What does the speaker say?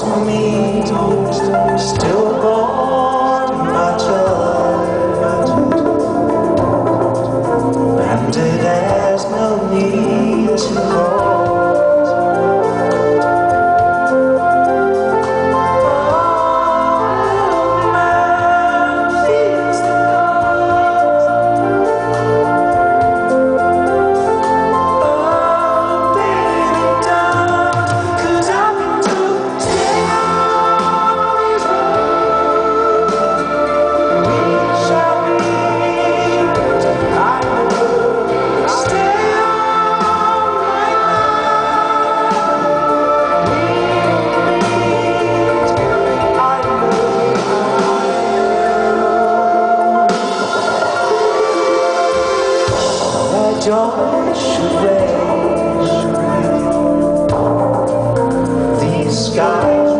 to me. Dawn should rain. These skies